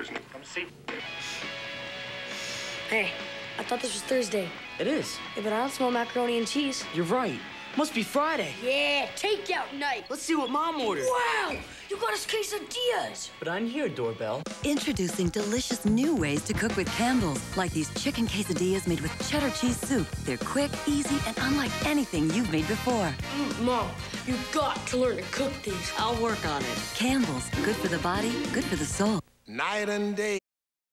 television. Come see. Hey, I thought this was Thursday. It is. Yeah, but I don't smell macaroni and cheese. You're right. Must be Friday. Yeah, takeout night. Let's see what Mom ordered. Wow, you got us quesadillas. But I'm here, doorbell. Introducing delicious new ways to cook with Campbell's, like these chicken quesadillas made with cheddar cheese soup. They're quick, easy, and unlike anything you've made before. Mm, Mom, you've got to learn to cook these. I'll work on it. Campbell's, good for the body, good for the soul. Night and day.